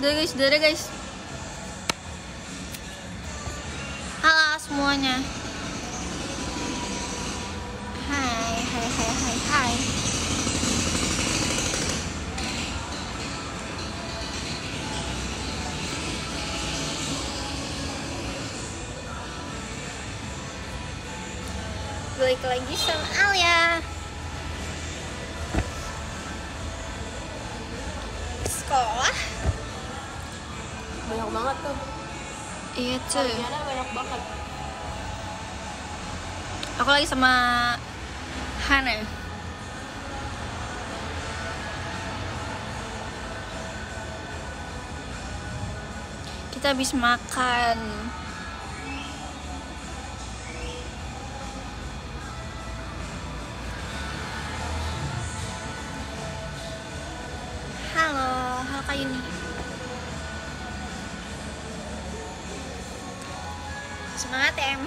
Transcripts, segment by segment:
Udah guys, udah, guys. Halo semuanya. Hai, hai, hai, hai, hai. Balik lagi sama Alia. Iya cuy. Banyak banget Aku lagi sama Hana. Kita habis makan.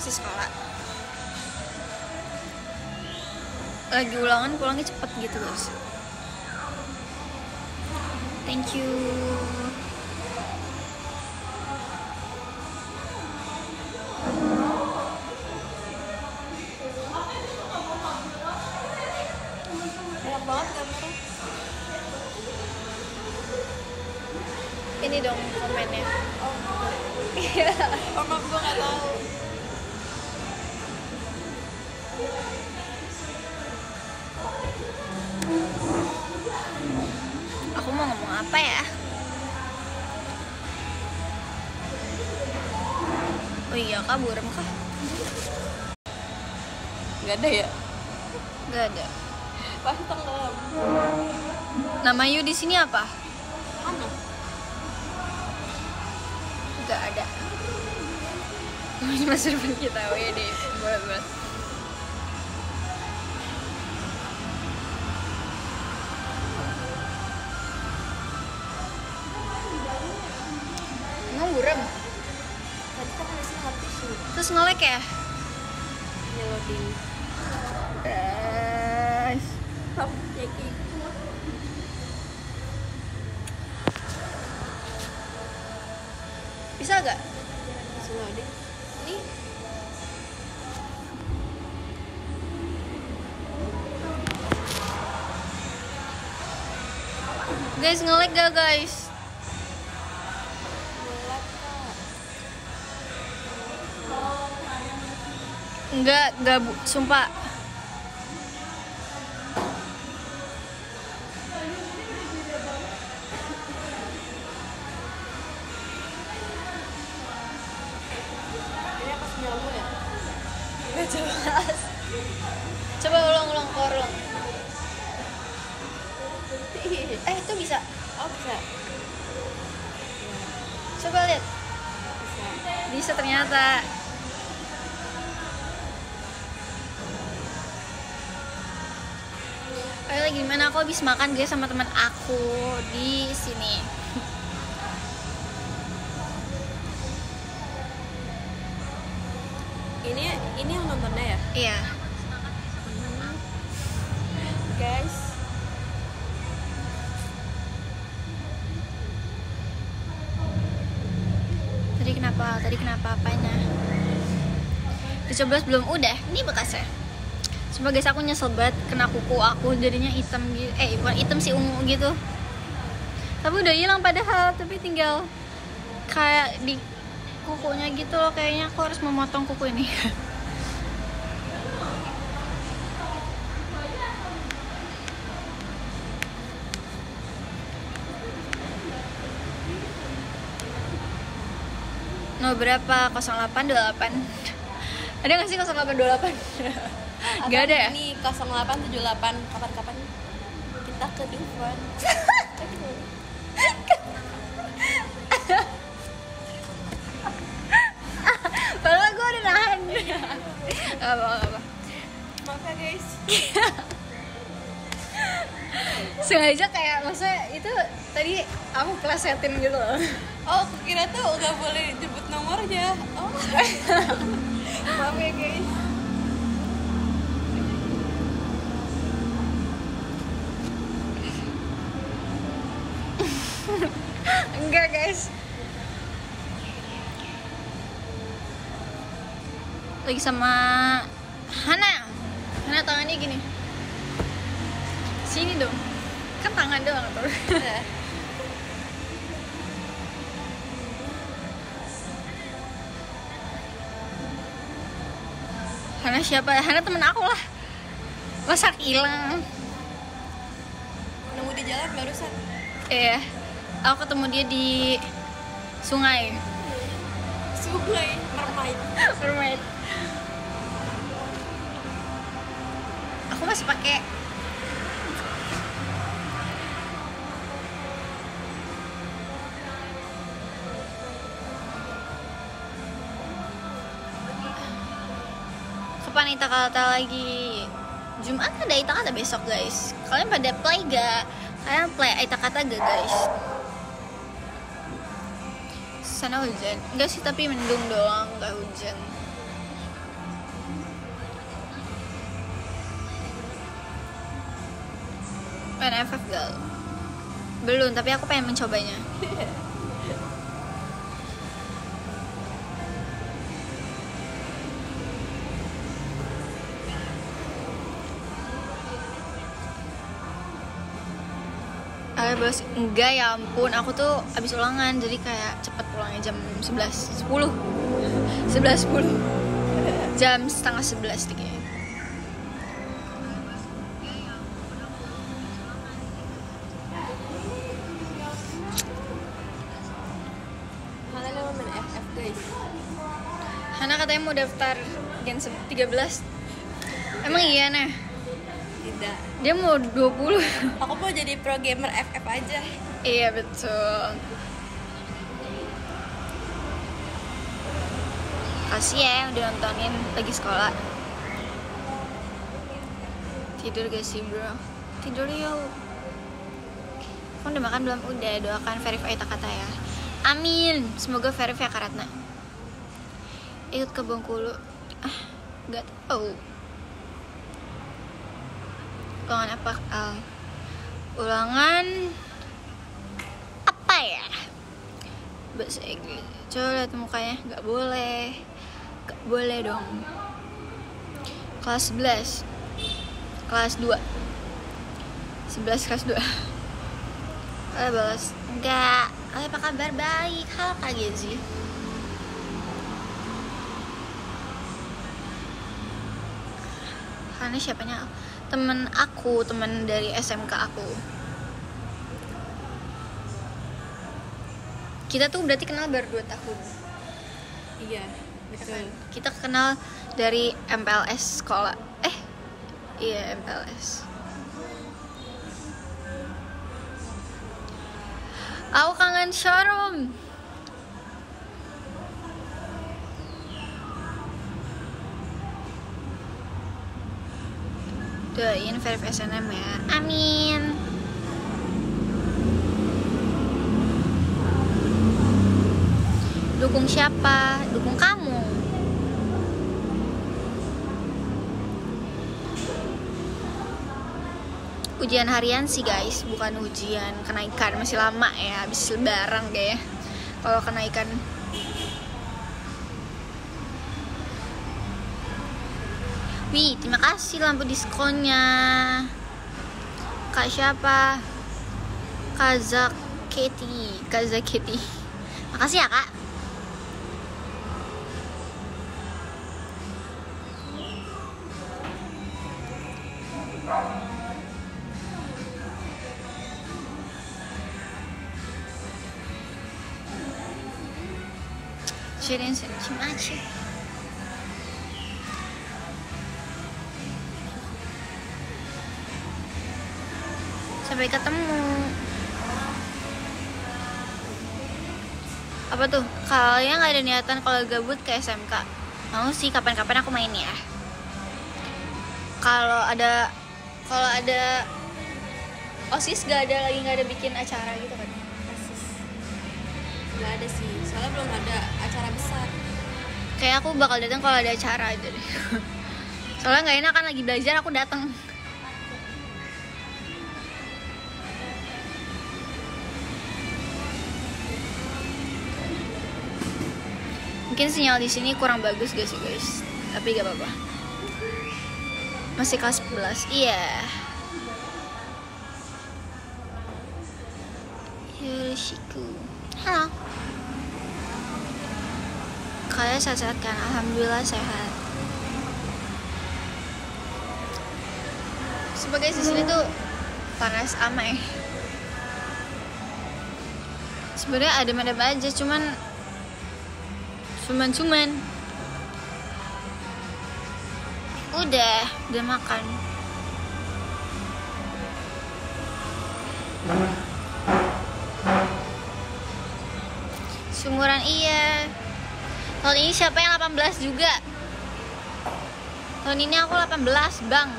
Masih sekolah. lagi ulangan pulangnya cepet gitu guys thank you kak burem kah? Nggak ada ya? Gak ada. Pasti tenggelam nama you di sini apa? Mana Gak ada. Ini mas Irfan kita oh iya Ngelek ya? melodi Guys Bisa gak? semua deh ini Guys ngelek gak guys? Enggak, bu, sumpah habis makan guys sama teman aku di sini. ini ini yang nontonnya ya Iya. guys Tadi kenapa? Tadi kenapa apanya? Dicoba belum udah. Ini bekasnya. Coba guys aku nyesel banget kena kuku aku jadinya hitam gitu. Eh bukan hitam sih ungu gitu. Tapi udah hilang padahal tapi tinggal kayak di kukunya gitu loh kayaknya aku harus memotong kuku ini. No berapa? 0828 Ada gak sih 0828? Gak ada ya? ini 0878 kapan-kapan kita ke Dufan Padahal gue udah nahan. Gak apa, gak apa maaf ya guys. Sengaja kayak, maksudnya itu tadi aku plesetin gitu loh. Oh kira tuh nggak boleh jemput nomornya. Oh. Maaf ya guys enggak guys. Lagi sama Hana. Hana tangannya gini. Sini dong. Kan tangan doang tuh Hana siapa? Hana temen aku lah. Masa hilang? Nunggu di jalan barusan. Iya, aku ketemu dia di sungai. sungai mermaid Mermaid. Aku masih pakai Kapan Ita Kata lagi? Jumat ada Ita Kata besok guys Kalian pada play gak? Kalian play Ita Kata gak guys? Sana hujan? Enggak sih tapi mendung doang, gak hujan Main FF gal? Belum, tapi aku pengen mencobanya Eh bos, enggak ya ampun, aku tuh abis ulangan jadi kayak cepet pulangnya jam 11, 10 11, 10 Jam setengah 11 deh kayaknya. Kalian mau main FF guys. Hana katanya mau daftar Gen 13 Emang iya nah? Dia mau 20 aku mau jadi pro gamer FF aja. Iya betul. Kasih ya udah nontonin lagi sekolah. Tidur gak sih bro? Tidur yuk. Kamu udah makan belum? Udah doakan verify kata ya. Amin. Semoga verify Karatna Ikut ke Bengkulu. Ah, Gak tau Ulangan apa? Al? Ulangan apa ya? Bahasa Inggris. Coba lihat mukanya. Gak boleh. Gak boleh dong. Kelas 11. Kelas 2. 11 kelas 2. Eh balas. Enggak. Eh, apa kabar? Baik. Halo Kak Gezi. Karena siapanya? Temen aku, temen dari SMK aku. Kita tuh berarti kenal baru 2 tahun. iya betul Kita kenal dari MPLS sekolah. Eh, iya MPLS. Aku kangen showroom. Doain Verif SNM ya. Amin. Dukung siapa? Dukung kamu. Ujian harian sih guys, bukan ujian kenaikan masih lama ya, habis lebaran kayak. Kalau kenaikan Wih, terima kasih lampu diskonnya. Kak siapa? Kazak Kitty, Kazak Kitty. Makasih ya, Kak. Shirin Shimachi. Sampai ketemu. Apa tuh? Kalian nggak ada niatan kalau gabut ke SMK? Mau sih kapan-kapan aku main ya. Kalau ada kalau ada OSIS gak ada lagi nggak ada bikin acara gitu kan? Nggak ada sih soalnya belum ada acara besar Kayak aku bakal datang kalau ada acara aja deh. Soalnya nggak enak kan lagi belajar aku datang. Mungkin sinyal di sini kurang bagus sih guys. Tapi gak apa-apa. Masih kelas 11 iya. Yoroshiku halo. Kalian sehat-sehat kan? Alhamdulillah sehat. Sebagai di sini tuh panas amai. Sebenarnya adem-adem aja cuman cuman cuman udah. Udah makan. Sumuran iya. Tahun ini siapa yang 18 juga? Tahun ini aku 18 bang.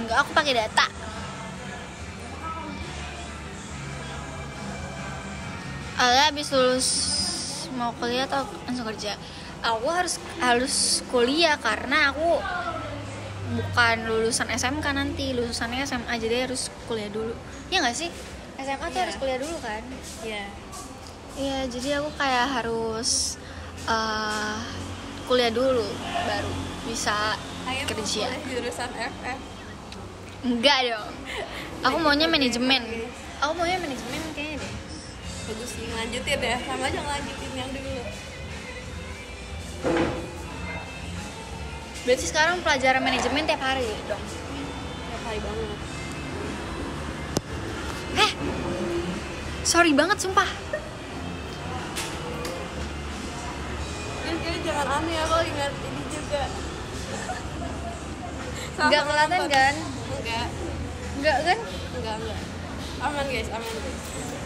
Enggak aku pakai data Alia habis lulus mau kuliah atau langsung kerja aku harus harus kuliah karena aku bukan lulusan SMK nanti lulusannya SMA jadi harus kuliah dulu ya nggak sih SMA tuh Iya. harus kuliah dulu kan Iya. Iya, jadi aku kayak harus eh, kuliah dulu baru bisa Ayo kerja. jurusan FF. Enggak dong. Aku maunya manajemen. Aku maunya manajemen. Bagus sih lanjutin ya, sama aja ngelanjutin yang dulu. Berarti sekarang pelajaran manajemen tiap hari dong. Tiap hari banget. Eh, sorry banget sumpah. Jangan aneh ya kalau ingat ini juga. Nggak Sama kelihatan kan? Enggak, Enggak kan? enggak, enggak. Aman guys, aman guys.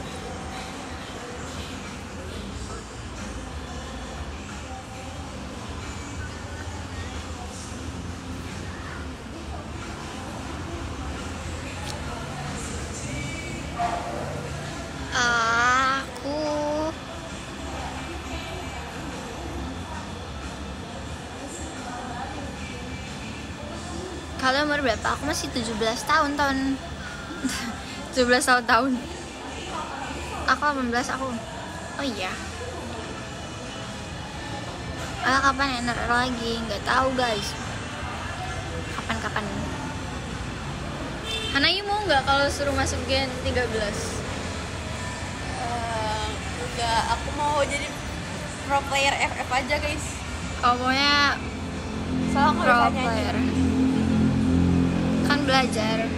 Berapa? Aku masih 17 tahun tahun 17 tahun tahun Aku 18 aku Oh iya Ah kapan enak lagi? Nggak tahu guys Kapan-kapan Hanayu mau nggak kalau suruh masuk gen 13? Eh, enggak, aku mau jadi pro player FF aja guys. Kalau maunya Soalnya aku pro player belajar.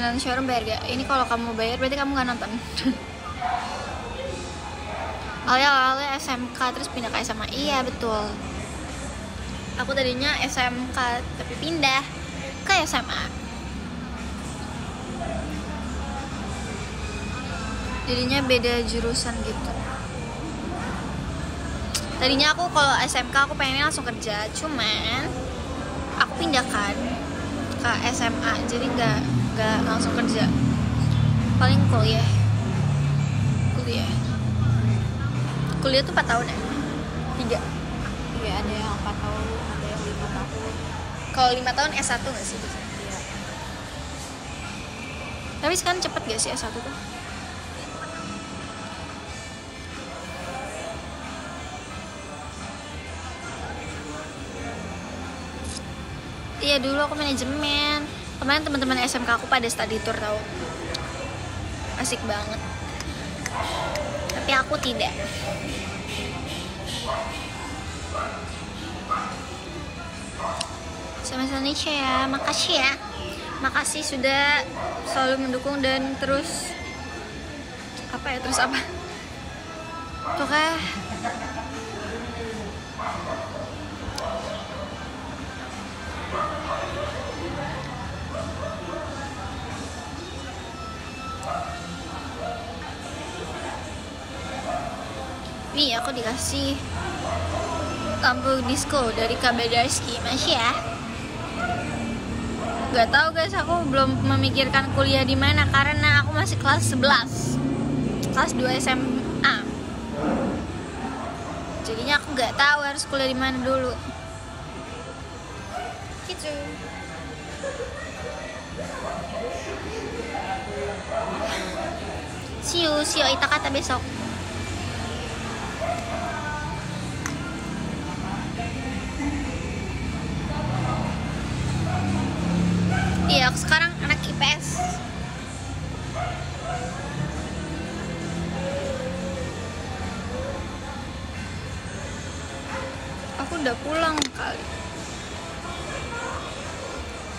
Nonton showroom bayar gak? ini kalau kamu bayar berarti kamu gak nonton. Alia awalnya SMK terus pindah ke SMA iya betul. Aku tadinya SMK tapi pindah ke SMA jadinya beda jurusan gitu. Tadinya aku kalau SMK aku pengennya langsung kerja cuman aku pindahkan ke SMA jadi nggak nggak langsung kerja paling kuliah kuliah kuliah tuh 4 tahun ya tiga Iya, ada yang 4 tahun, ada yang 5 tahun. kalau lima tahun S1 nggak sih? Iya. tapi sekarang cepet gak sih S1 tuh Iya dulu aku manajemen. Kemarin teman-teman SMK aku pada study tour tau. Asik banget. Tapi aku tidak. Sama Indonesia ya Makasih ya. Makasih sudah selalu mendukung dan terus Apa ya terus apa? Tuh Nih aku dikasih lampu disco dari Kabedarski masih ya? Gak tahu guys. Aku belum memikirkan kuliah di mana karena aku masih kelas 11 kelas 2 SMA jadinya aku nggak tahu harus kuliah di mana dulu. Gitu. See you, see you Ita kata besok. Iya, aku sekarang anak IPS. Aku udah pulang kali.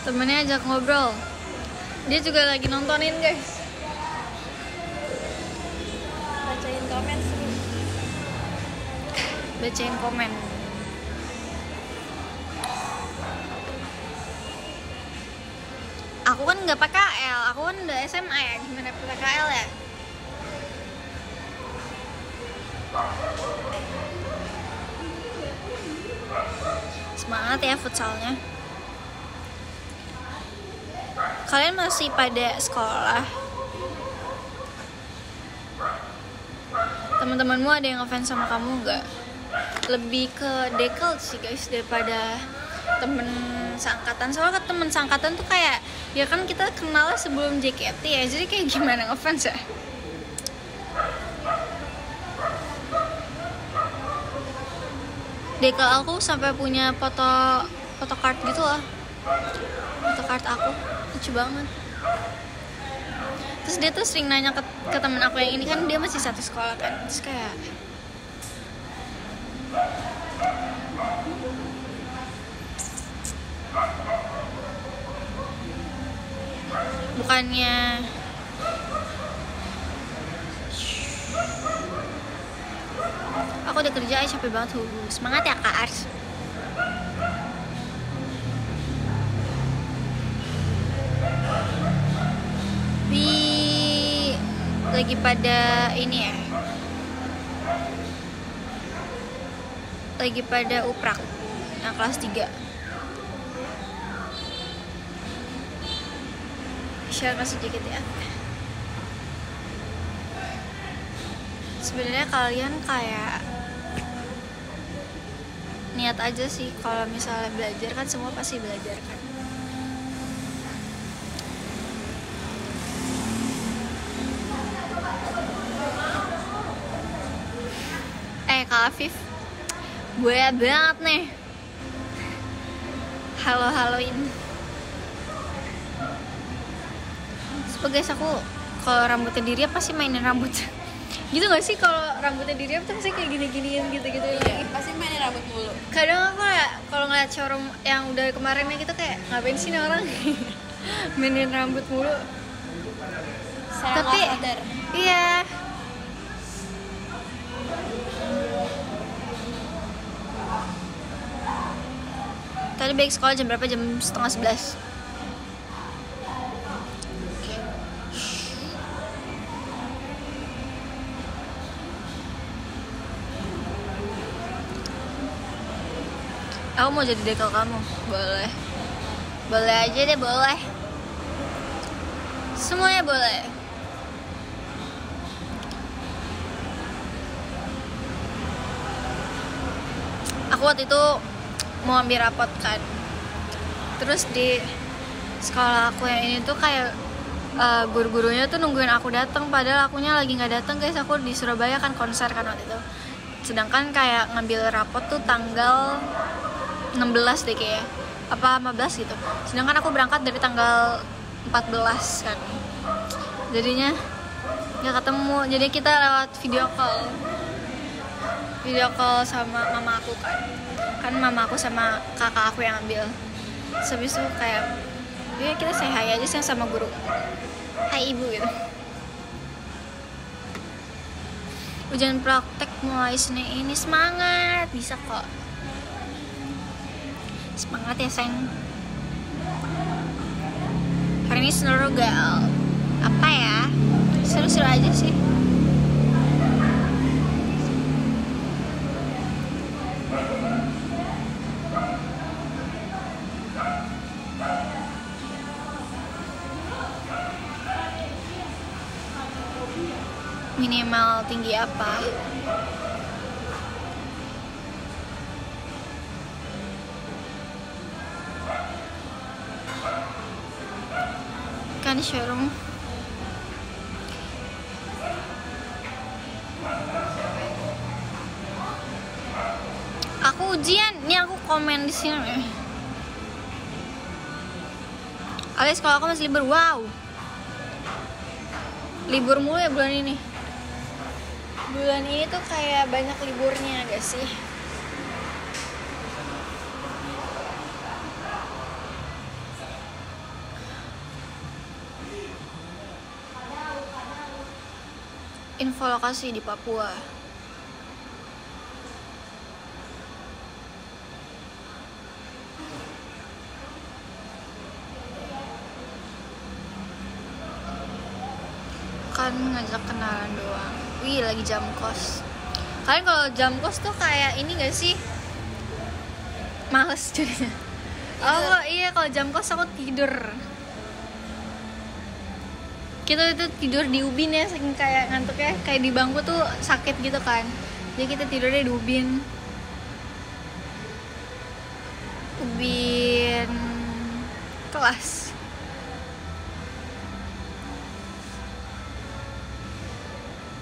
Temennya ajak ngobrol. Dia juga lagi nontonin guys. bacain komen Bacain komen. Nggak PKL, aku kan udah SMA ya, gimana PKL ya? Semangat ya futsalnya. Kalian masih pada sekolah? Teman-temanmu ada yang ngefans sama kamu nggak? Lebih ke dekel sih guys daripada temen seangkatan. Soalnya temen seangkatan tuh kayak ya kan kita kenal sebelum JKT ya, jadi kayak gimana? Ngefans ya? Dekel aku sampai punya foto foto card gitu lah. Foto card aku. Lucu banget. Terus dia tuh sering nanya ke, ke temen aku yang ini kan dia masih satu sekolah kan. Terus kayak bukannya aku udah kerja eh, capek banget tuh semangat ya kak Ars. Di lagi pada ini ya. Lagi pada uprak yang kelas 3 share kasih dikit ya? Sebenarnya kalian kayak niat aja sih kalau misalnya belajar kan semua pasti belajar kan. Eh Kak Afif buaya banget nih. Halo haloin sebagai aku kalau rambutnya diri pasti mainin rambut. Gitu gak sih kalau rambutnya diri tuh pasti kayak gini-giniin gitu-gitu lagi pasti mainin rambut mulu. Kadang aku ya kalau ngeliat showroom yang udah kemarinnya gitu kayak ngapain sih nih orang? Mainin rambut mulu. Saya tapi sadar iya. Tadi baik sekolah jam berapa? Jam setengah sebelas aku mau jadi dekel kamu. Boleh. Boleh aja deh boleh. Semuanya boleh. Aku waktu itu mau ambil rapot kan. Terus di sekolah aku yang ini tuh kayak uh, guru-gurunya tuh nungguin aku datang padahal akunya lagi nggak datang guys. Aku di Surabaya kan konser kan waktu itu. Sedangkan kayak ngambil rapot tuh tanggal 16 deh kayak apa 15 gitu. Sedangkan aku berangkat dari tanggal 14 kan. Jadinya nggak ketemu. Jadi kita lewat video call. Video call sama mama aku kan. Kan mama aku sama kakak aku yang ambil. Habis itu kayak ya kita hi aja sih sama guru. Hai ibu gitu. Ujian praktek mulai Senin ini. Semangat! Bisa kok semangat ya sayang hari ini seluruh gal apa ya? Seru-seru aja sih. Minimal tinggi apa ich herum. Aku ujian, nih aku komen di sini. Alias kalau aku masih libur, wow. Libur mulu ya bulan ini. Bulan ini tuh kayak banyak liburnya gak sih? Info lokasi di Papua. kan ngajak kenalan doang. Wih lagi jam kos. Kalian kalau jam kos tuh kayak ini gak sih? Males jadinya. Oh iya kalau jam kos aku tidur kita itu tidur di ubin ya saking kayak ngantuk ya kayak di bangku tuh sakit gitu kan. Jadi kita tidurnya di ubin. Ubin kelas.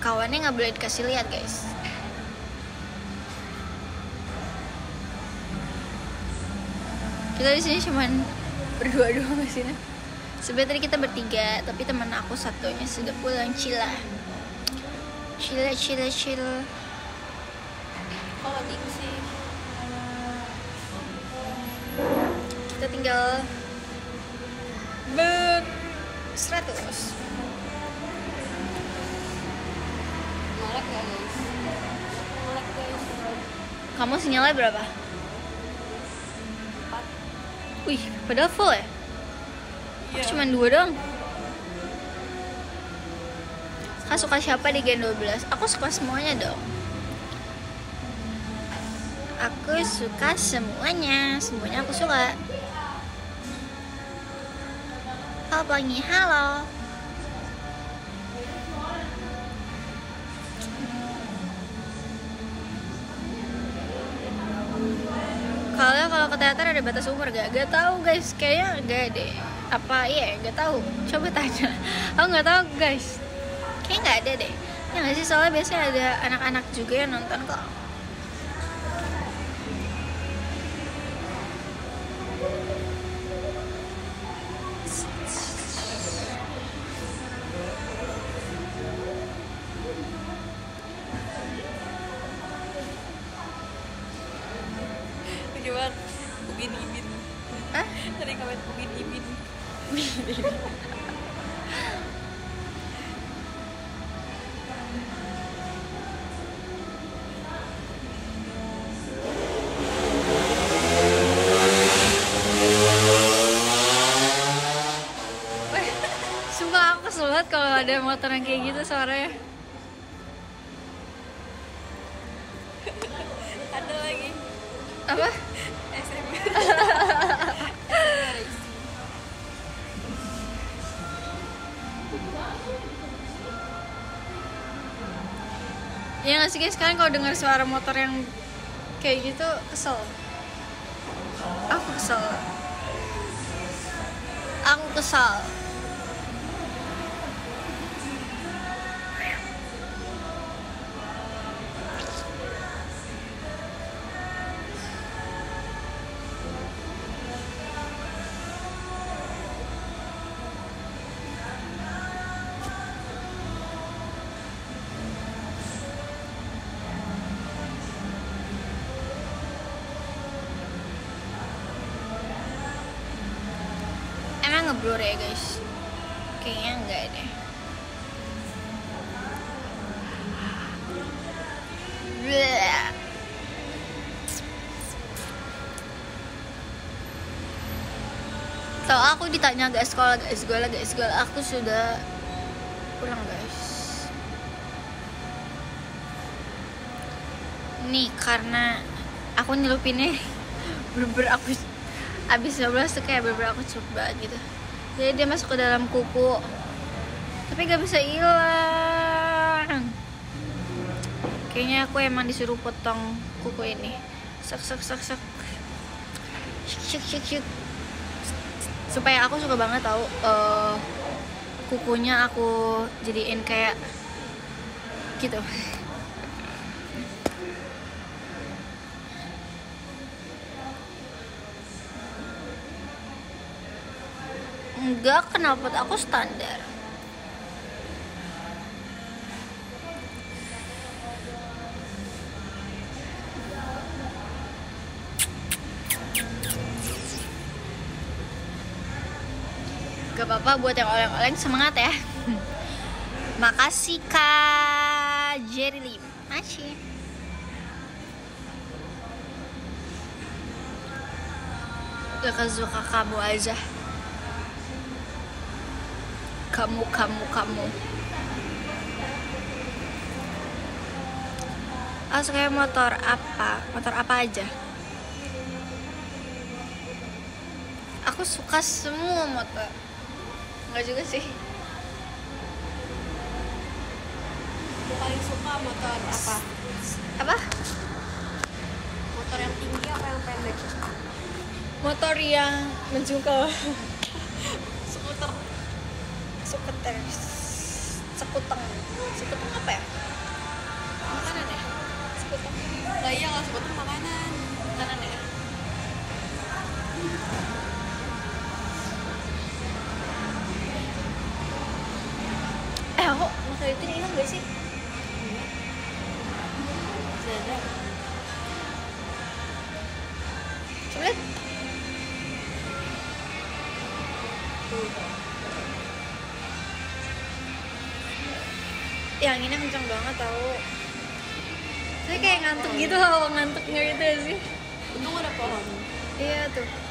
Kawannya nggak boleh dikasih lihat guys. Kita di sini cuman berdua doang di sini sebenarnya tadi kita bertiga tapi teman aku satunya sudah pulang cila cila cila cila Kalau sih kita tinggal ber 100 Melek gak guys? Melek guys kamu sinyalnya berapa? Empat Wih, padahal full ya? Iya Aku cuma dua dong. Kak suka siapa di Gen 12? Aku suka semuanya dong. Aku suka semuanya, semuanya aku suka. Halo Pelangi, halo. Kalau kalau ke teater ada batas umur gak? Gak tahu guys, kayaknya gak deh. Apa iya? Gak tahu. Coba tanya. Aku nggak tahu guys. Kayaknya nggak ada deh. Ya nggak sih soalnya biasanya ada anak-anak juga yang nonton kok. Banget Ubin Ibin Hah? Tadi komen Ubin Ibin Sumpah aku kesel banget kalau ada motor yang kayak gitu suaranya. Sih guys, kalian kalau dengar suara motor yang kayak gitu kesel. Aku kesel. Aku kesal. Ditanya gak sekolah, gak sekolah, gak sekolah Aku sudah pulang guys. Nih karena aku nyelupinnya bener-bener aku abis 12 tuh kayak bener-bener aku banget gitu. Jadi dia masuk ke dalam kuku tapi gak bisa hilang. Kayaknya aku emang disuruh potong kuku ini. Sak sak sak sak syuk supaya aku suka banget tahu eh, kukunya aku jadiin kayak gitu. Enggak kenapa? Aku standar Apa-apa buat yang oleng-oleng semangat ya. Makasih Kak Jerry Lim. Gak suka kamu aja. Kamu, kamu, kamu. Ah, suka motor apa? Motor apa aja? Aku suka semua motor. Enggak juga sih. Gue paling suka motor apa? Apa? Motor yang tinggi apa yang pendek? Motor yang menjungkel. Skuter. Skuter. Sekuteng. Sekuteng apa ya? Makanan ya? Sekuteng. Lah iya lah skuter makanan. Makanan ya? Gak sih? Masih ada. Coba lihat. Yang ini kenceng banget tau Saya kayak ngantuk gitu loh, ngantuk nggak gitu ya sih Untung ada pohon. Iya tuh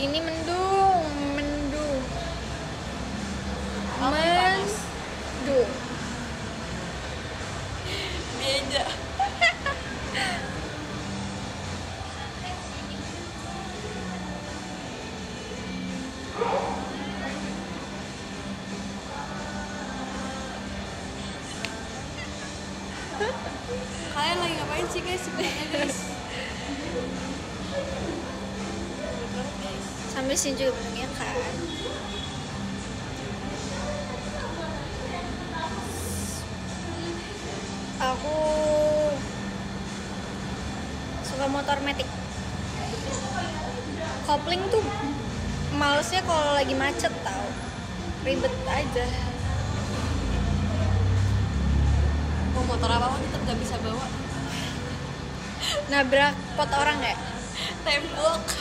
sini mendung, Sini juga mendungnya kan. Aku suka motor metik. Kopling tuh malesnya kalau lagi macet tau ribet aja Mau motor apa pun tetap gak bisa bawa nabrak pot orang ya tembok.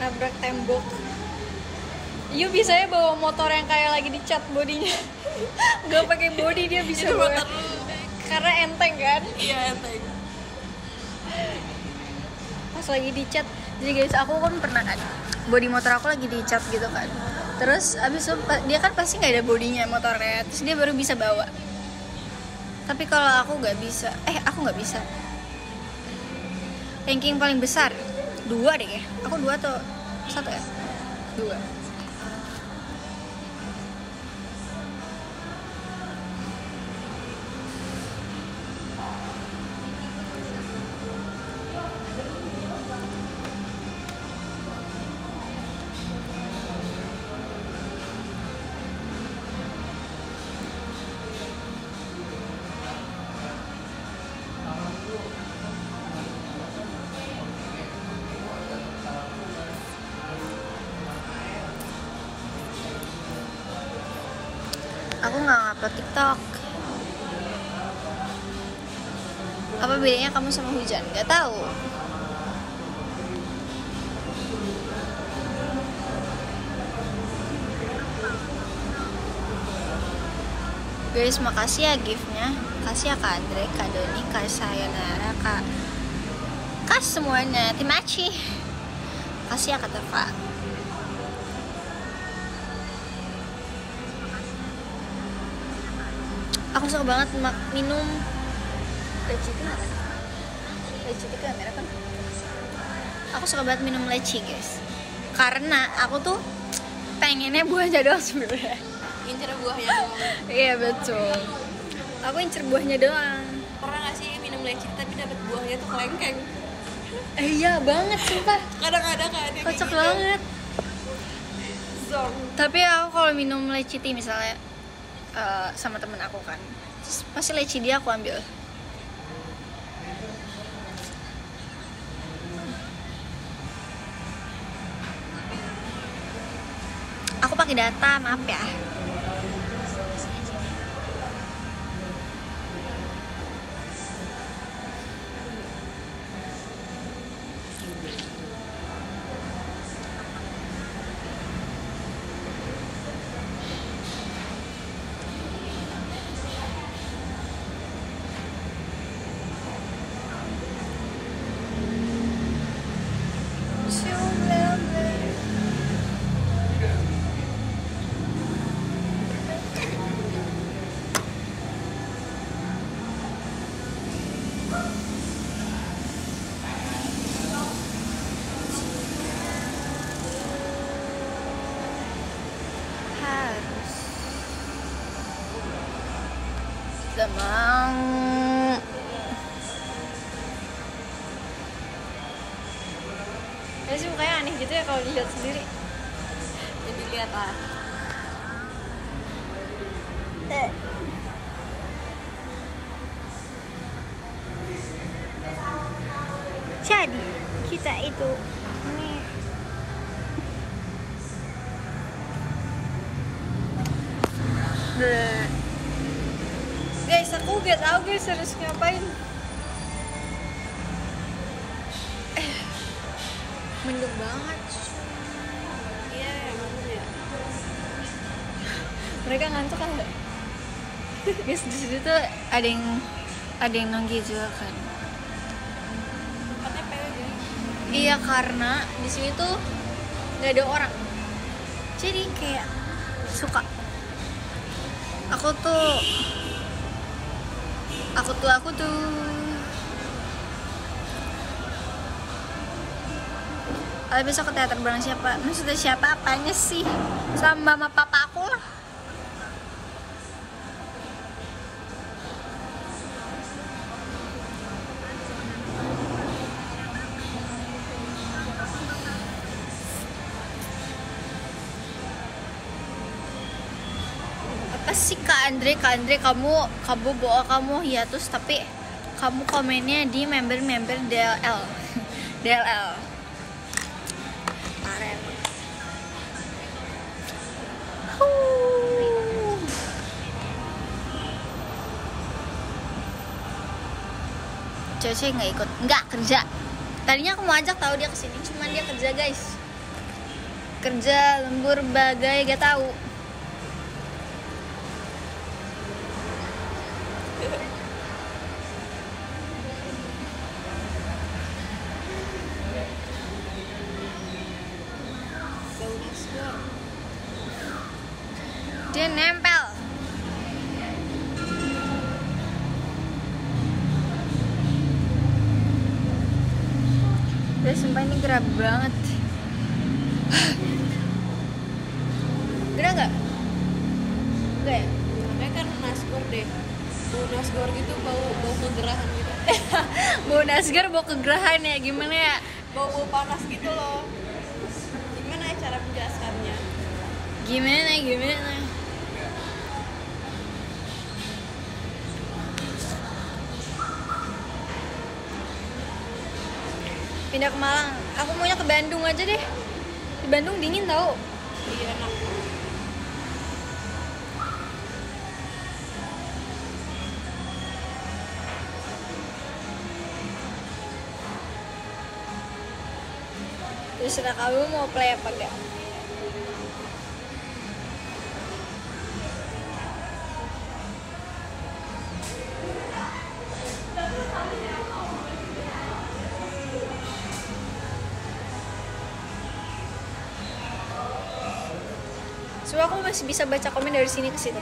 Nabrak tembok. Yu biasanya bawa motor yang kayak lagi dicat bodinya. Gak pakai body dia bisa Itu bawa. motor. Karena enteng kan? Iya, enteng. Pas lagi dicat Jadi guys aku kan pernah kan Body motor aku lagi dicat gitu kan. Terus abis itu dia kan pasti nggak ada bodinya motornya. Terus dia baru bisa bawa. Tapi kalau aku nggak bisa Eh aku nggak bisa. Ranking paling besar Dua deh ya Aku dua atau satu ya? Dua aku nggak ngupload TikTok. Apa bedanya kamu sama hujan? Gak tahu. Guys, makasih ya giftnya. Kasih ya Kak Andre, Kak Doni, Kak Sayonara, Kak Kak semuanya, Timachi Kasih. Ya Kak Teva suka banget minum Leci itu apa? Leci itu kamera kan? Aku suka banget minum leci guys Karena aku tuh pengennya buahnya doang sebenarnya Incer buahnya doang. Iya betul. Aku incer buahnya doang. Pernah gak sih minum leci tapi dapat buahnya tuh kelengkeng? Eh, iya banget sumpah. Kadang-kadang kan ada Kocak gitu. banget. Zong. Tapi aku kalau minum leci tea misalnya eh, sama temen aku kan, terus pasti leci dia aku ambil. Aku pakai data, maaf ya. Guys harus ngapain. Eh, mendung banget. Iya, emang ya. Mereka ngantuk kan? guys, di situ tuh ada yang ada yang nongki juga kan. KTP aja. Iya karena di sini tuh nggak ada orang. Jadi kayak suka. Aku tuh, aku tuh aku tuh. Kalau besok ke teater bareng siapa? Maksudnya siapa apanya sih? Sama mama papa Andre kak Andre kamu kamu bawa kamu hiatus tapi kamu komennya di member-member DLL DLL. Cece nggak ikut? Nggak kerja. Tadinya aku mau ajak tahu dia ke sini cuman dia kerja guys. Kerja lembur bagai gak tahu pindah ke Malang. Aku maunya ke Bandung aja deh. Di Bandung dingin tau. Iya enak kamu mau play apa gak masih bisa baca komen dari sini ke situ.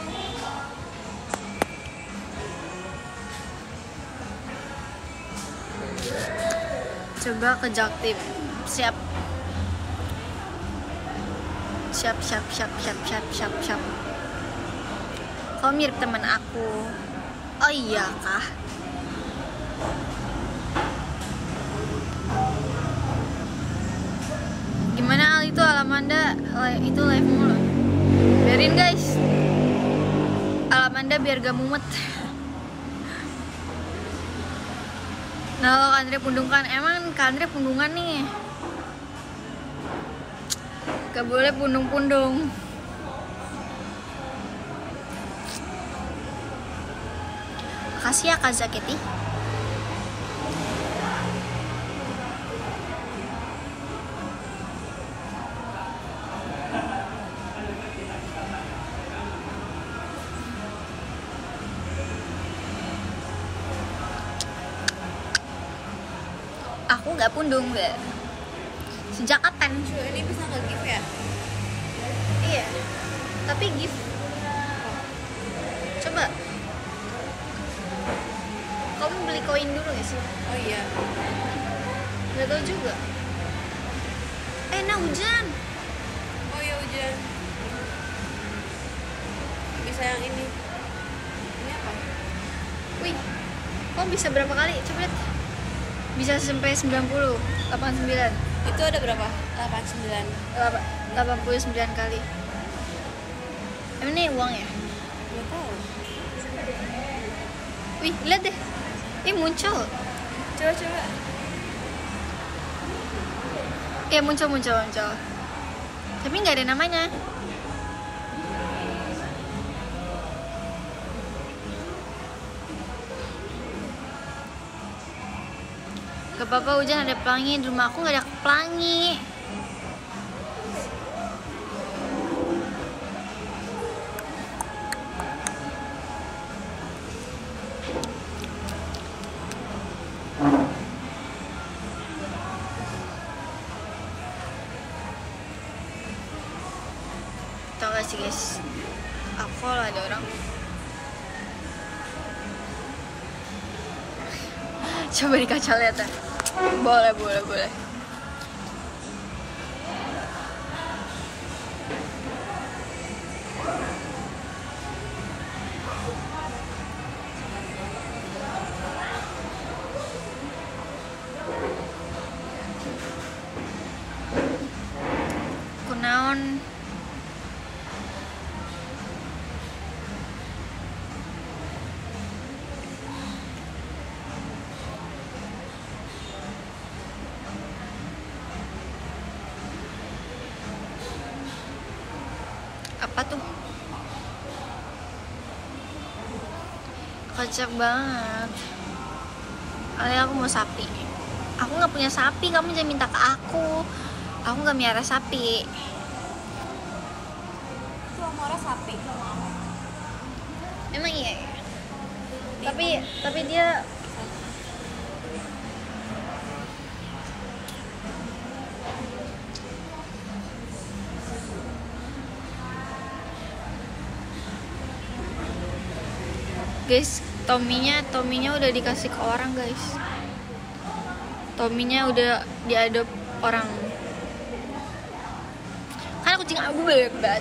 Coba ke Jaktim. Siap. Siap, siap, siap, siap, siap, siap, siap. Kau mirip teman aku. Oh iya kah? Gimana Al itu Alamanda li- itu live mulu. Biarin guys. Alamanda biar gak mumet. Nah, kalau Kandre pundungkan, emang Kandre pundungan nih. Gak boleh pundung-pundung. Makasih ya Kak Zaketi. Pundung gak. Sejak kapan? Ini bisa nggak give ya Iya. Tapi gift. Coba. Kamu beli koin dulu gak sih? oh iya Gak tau juga. Eh, nah hujan. oh iya hujan bisa yang ini ini apa Wih, kok bisa berapa kali? Bisa sampai 90, 89, itu ada berapa 89 Lapa- 89 kali. Emang ini uang ya? nggak tahu Wih, lihat deh. Ih, muncul. coba coba Ya, muncul, muncul, muncul. Tapi nggak ada namanya. Gak apa-apa hujan ada pelangi. Di rumah aku nggak ada pelangi. Tau gak sih guys? Aku kalau ada orang Coba di kaca lihat ya Boleh, boleh, boleh kocak banget. Ali aku mau sapi. Aku nggak punya sapi kamu jangan minta ke aku. Aku nggak miara sapi itu Amora sapi emang iya ya? tapi tapi dia guys Tominya Tominya udah dikasih ke orang guys. Tominya udah diadop orang. Kan kucing aku banget.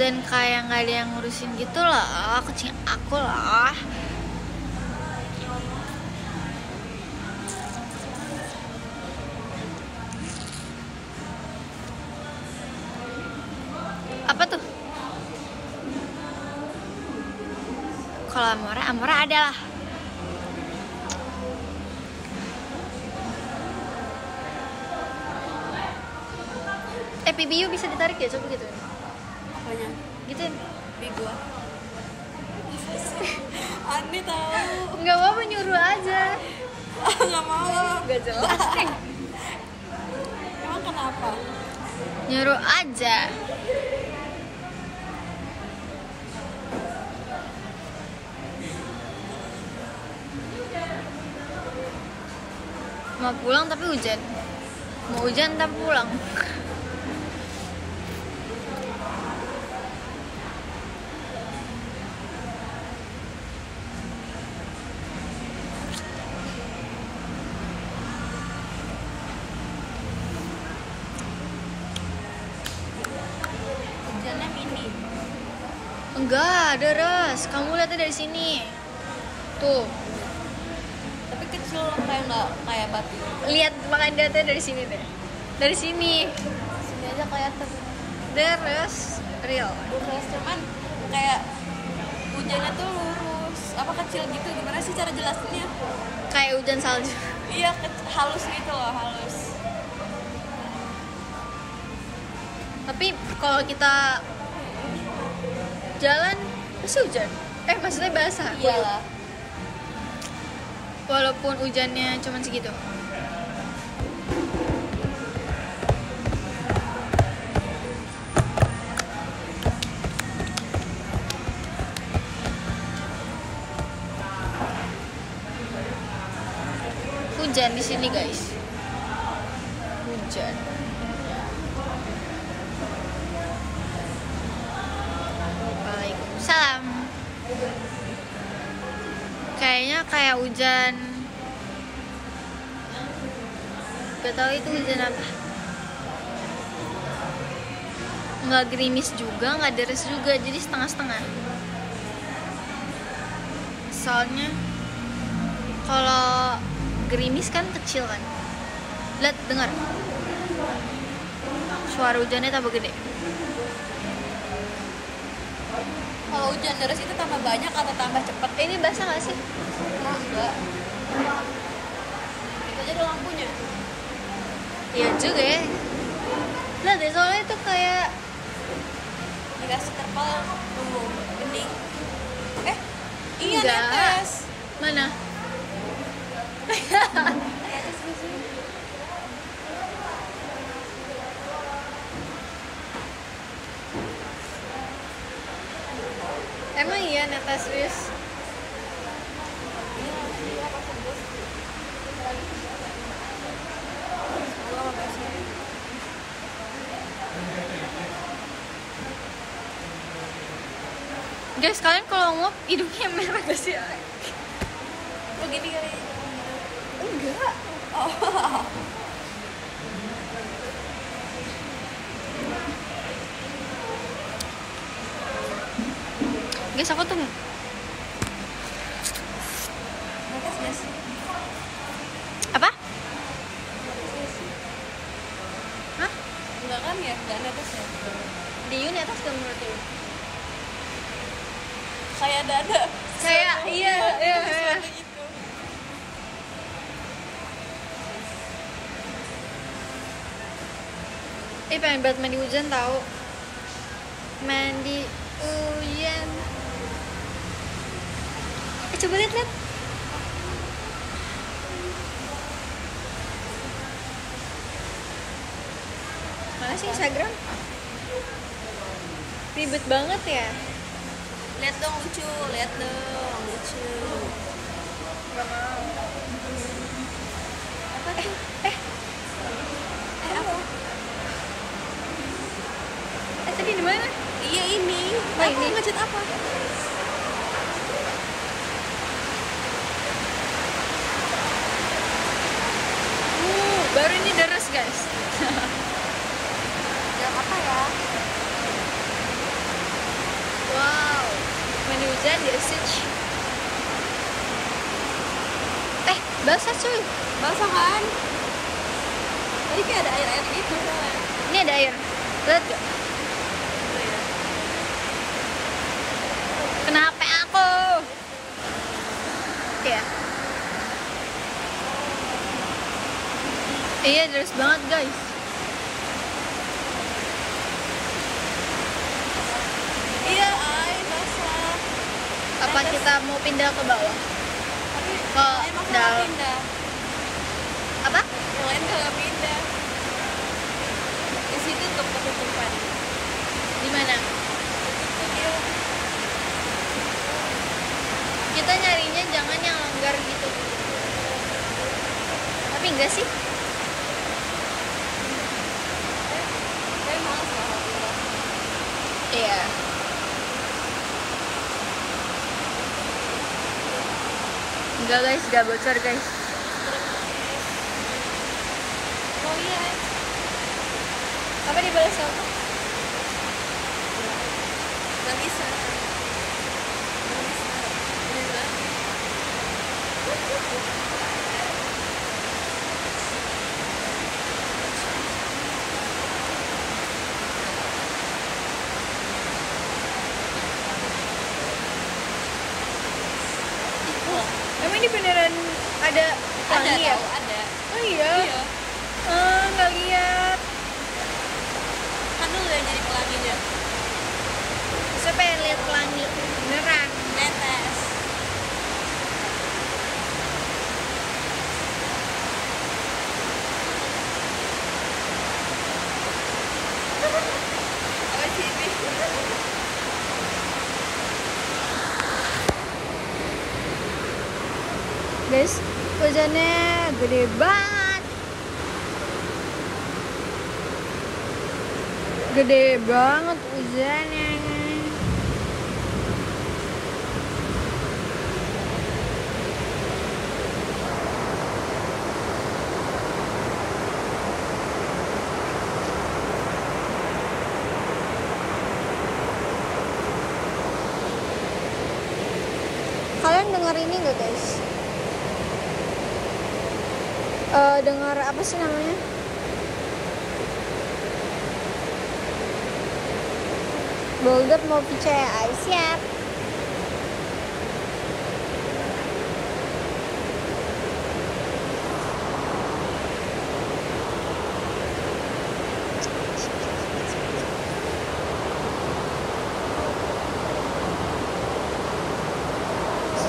Dan kayak nggak ada yang ngurusin gitu lah. Kucing aku lah Amora adalah eh PBU bisa ditarik ya? Coba gitu. Apanya? Gituin di gua. Aneh tahu. Nggak apa-apa nyuruh aja. Nggak mau. Nggak jelas. Emang kenapa? Nyuruh aja mau pulang tapi hujan. Mau hujan tapi pulang. Enggak deres kamu lihatnya dari sini. Tuh kayak nggak kayak batu lihat makan data dari sini deh. Dari sini. Sini aja kelihatan. Deres real. Lurus cuman kayak hujannya tuh lurus. Apa kecil gitu? Gimana sih cara jelasinnya? Kayak hujan salju. Iya halus gitu loh halus. Tapi kalau kita jalan pasti hujan. Eh maksudnya basah iyalah walaupun hujannya cuma segitu. Hujan di sini guys. Hujan Waalaikumsalam kayaknya kayak hujan. Gak tahu itu hujan apa. Nggak gerimis juga nggak deres juga jadi setengah-setengah. Soalnya kalau gerimis kan kecil kan. Lihat dengar. Suara hujannya tambah gede. Kalau hujan deras itu tambah banyak atau tambah cepet? Eh, ini basah nggak sih enggak itu aja ada lampunya? Iya juga ya. Lihat deh soalnya itu kayak dikasih terpal tuh bening. Eh iya Enggak. netes. Mana? Emang iya netes wis guys kalian kalau ngop hidungnya merah gak sih? Begini kali enggak. Oh. Guys aku tuh gak sih apa? Hah? enggak kan ya? Enggak netes ya di Yun atas gak menurut lu? Kayak dada Kayak, iya, iya, iya. Gitu. Eh pengen banget mandi hujan tau. Mandi hujan. Eh coba lihat lihat Mana sih Instagram? Ribet banget ya lihat dong lucu. Lihat dong lucu. Gak mau apa tuh? Eh, eh. Apa? Eh tadi di mana? iya ini. Oh, apa? ini. ngechat apa? Uh, baru ini deres guys yang apa ya kan di Stitch eh basah cuy. Basah kan tadi kayak ada air air gitu soalnya ini ada air. Lihat. Gak Oh, iya. kena HP aku. Ya. Iya deras banget guys iya ay basah apa kita mau pindah ke bawah. Tapi nggak dalam- pindah? Apa? Yang lain kagak pindah. Di situ tuh ketutupan. Di mana? Kita nyarinya jangan yang longgar gitu. Tapi enggak sih saya malas lah alhamdulillah iya enggak guys. Enggak bocor guys. Oh iya. Apa dibalas apa nggak bisa nggak bisa beneran emang ini beneran ada ada pelangi ya tau ada oh iya iya ah nggak lihat kan dulu yang jadi pelanginya saya pengen lihat pelangi beneran netes apa sih ini guys hujannya gede banget gede banget hujannya kalian dengar ini nggak guys? Eh dengar apa sih namanya Boulder mau percaya ay siap.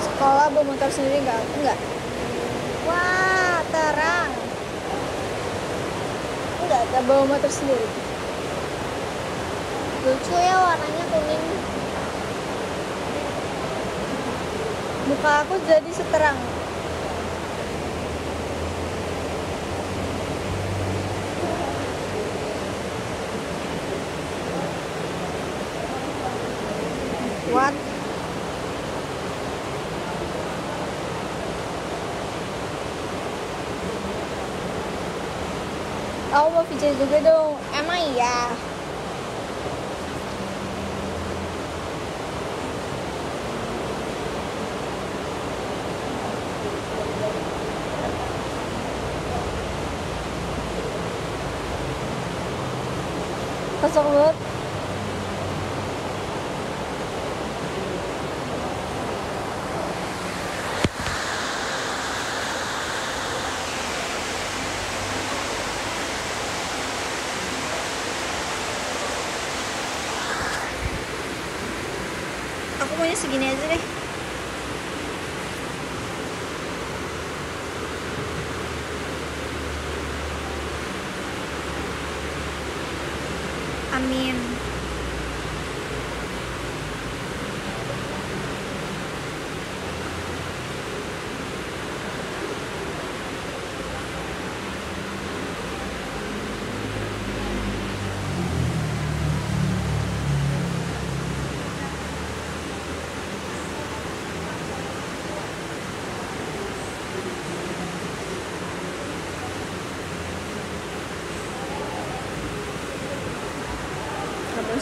Sekolah bawa motor sendiri nggak? Enggak. Wah terang. Enggak ada bawa motor sendiri lucu ya warnanya kuning muka aku jadi seterang what Aku mau pijat juga dong.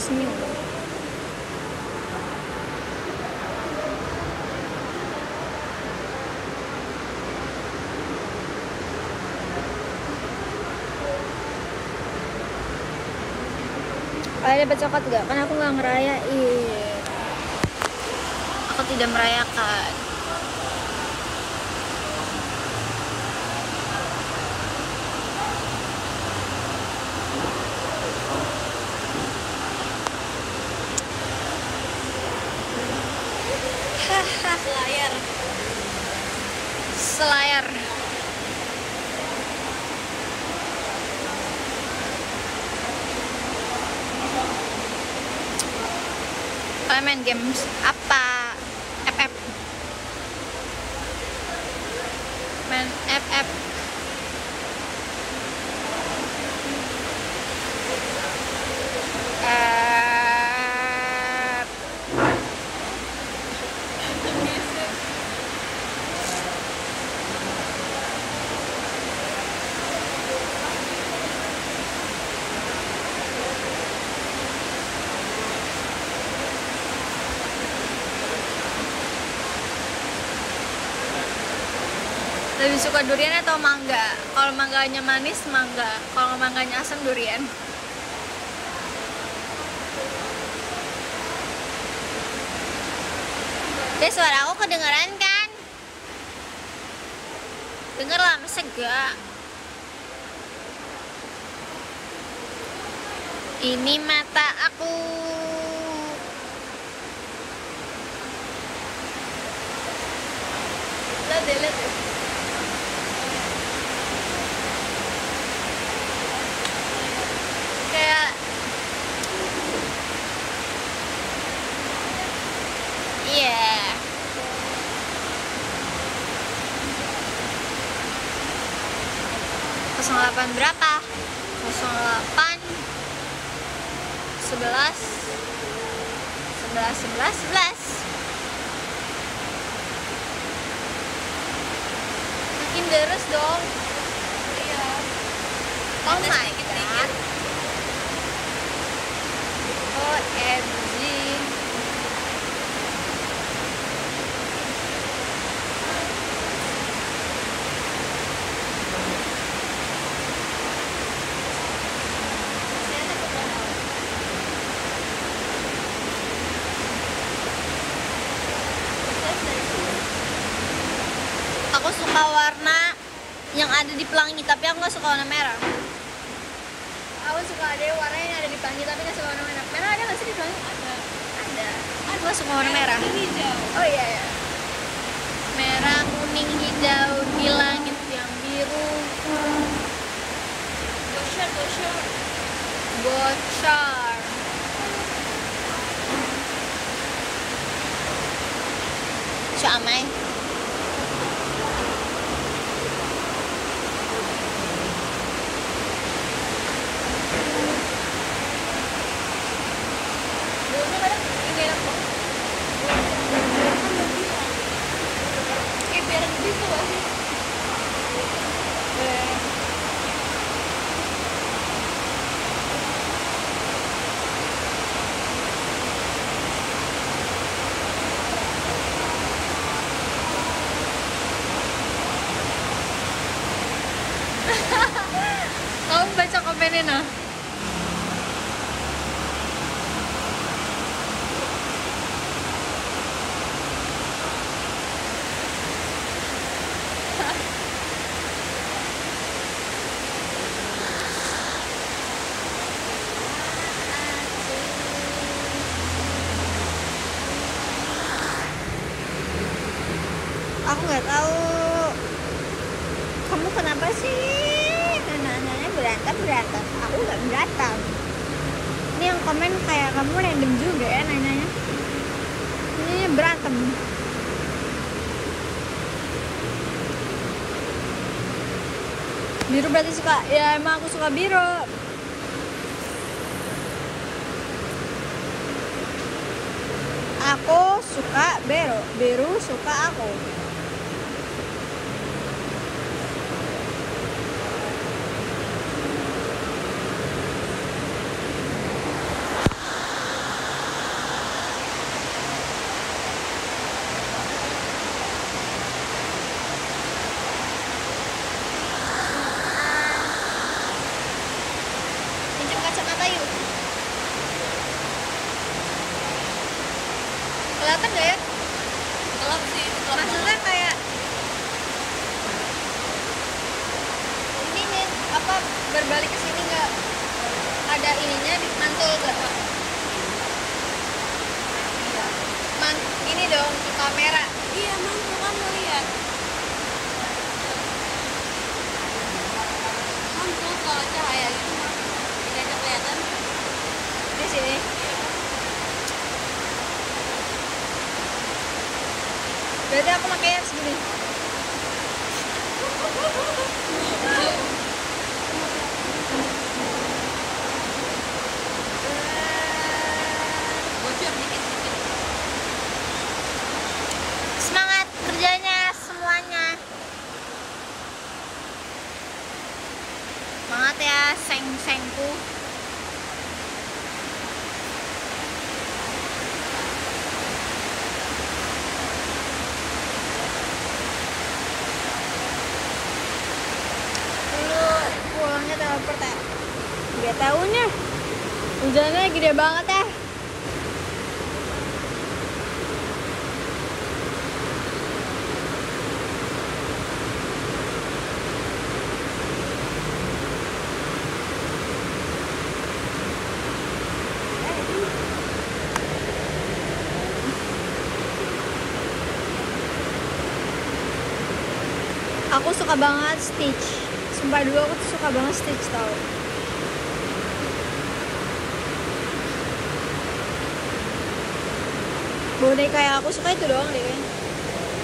senyum kalian dapat coklat gak? kan aku gak ngerayain. Aku tidak merayakan. suka durian atau mangga kalau mangganya manis mangga kalau mangganya asam durian Oke, suara aku kedengeran kan? Denger lah, masa enggak? Ini mata aku. Lihat deh, lihat. kayak iya. Yeah. delapan berapa? 08 11 11 11 11 makin deres dong. Iya. Oh my god. and biru berarti suka ya emang aku suka biru. kelihatan gak ya? Gelap sih gelap maksudnya kayak ini nih apa berbalik ke sini nggak? Ada ininya di mantul nggak pak? Iya. Man ini dong di kamera. Iya mantul kan ngeliat mantul kalau cahaya gitu. Tidak kelihatan. Di sini. Berarti aku makanya segini. Semangat kerjanya semuanya. Semangat ya seng sengku dulu pulangnya teleport ya tiga tahun ya hujannya gede banget ya aku suka banget Stitch. Sumpah dulu aku tuh suka banget Stitch tau boneka yang aku suka itu doang deh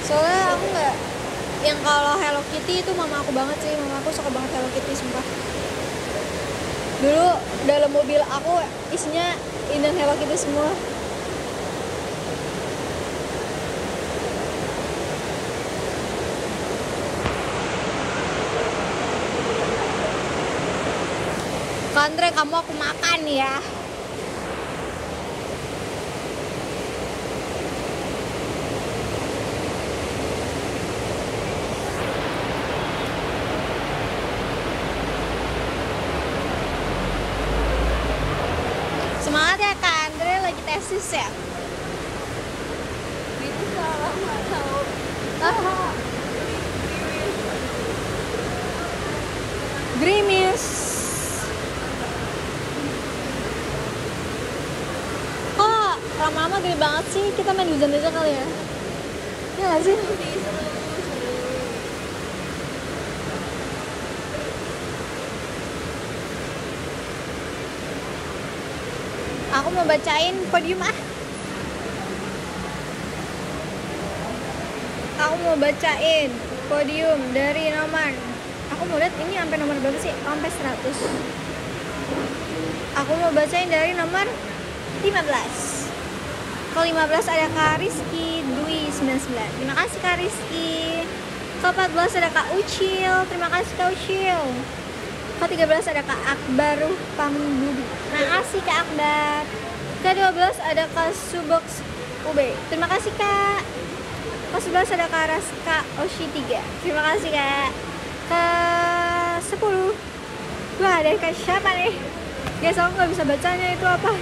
soalnya aku nggak yang kalau Hello Kitty itu mama aku banget sih. Mama aku suka banget Hello Kitty sumpah. Dulu dalam mobil aku isinya indan Hello Kitty semua. Kandre kamu aku makan ya Semangat ya Kak Andre lagi tesis ya itu salah nggak tahu Grimis Kok lama-lama gede banget sih kita main hujan aja kali ya? Ya gak sih? Aku mau bacain podium ah. Aku mau bacain podium dari nomor Aku mau lihat ini sampai nomor berapa sih? Sampai 100 Aku mau bacain dari nomor 15 Ke 15 ada Kak Rizky Dwi 99 Terima kasih Kak Rizky. Ke 14 ada Kak Ucil. Terima kasih Kak Ucil. Ke 13 ada Kak Akbar Pambudu Terima kasih Kak Akbar. Ke 12 ada Kak Subox UB Terima kasih Kak. Ke 11 ada Kak Raska Oshi 3 Terima kasih Kak. Ke 10 Wah ada Kak siapa nih? Guys aku nggak bisa bacanya itu apa.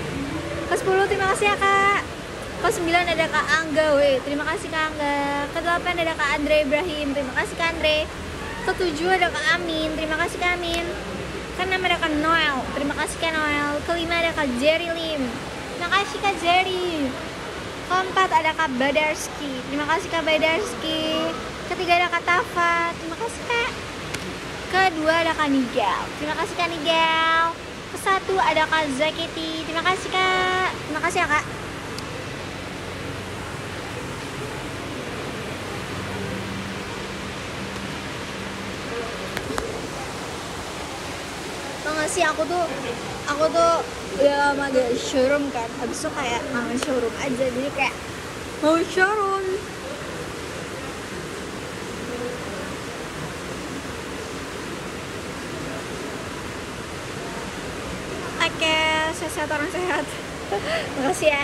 Ke 10 terima kasih ya Kak Ke 9 ada Kak Angga we. Terima kasih Kak Angga. Ke 8 ada Kak Andre Ibrahim. Terima kasih Kak Andre. Ke 7 ada Kak Amin. Terima kasih Kak Amin. Ke 6 ada Kak Noel. Terima kasih Kak Noel. Ke 5 ada Kak Jerry Lim. Terima kasih Kak Jerry. Keempat ada Kak Badarski. Terima kasih Kak Badarski. Ketiga ada Kak Tafa. Terima kasih Kak. Kedua ada Kak Nigel. Terima kasih Kak Nigel. Kesatu ada Kak Zakiti Terima kasih Kak. Terima kasih ya Kak sih aku tuh Aku tuh udah lama gak showroom kan Habis itu kayak kangen showroom aja Jadi kayak mau showroom Oke, sehat orang sehat. Makasih ya.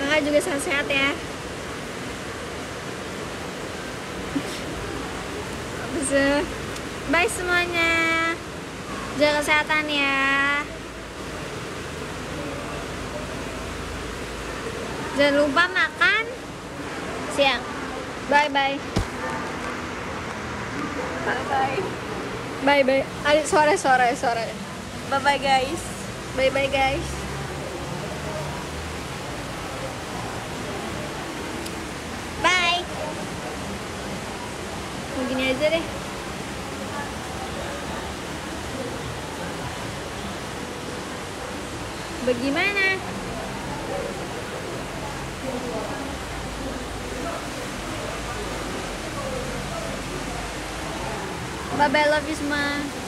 Kakak juga sehat-sehat ya. Bye semuanya. Jaga kesehatan ya. Jangan lupa makan siang. Bye bye. bye bye Bye bye. Sore sore sore. bye bye guys bye bye guys bye begini aja deh bagaimana? Bye bye love you semua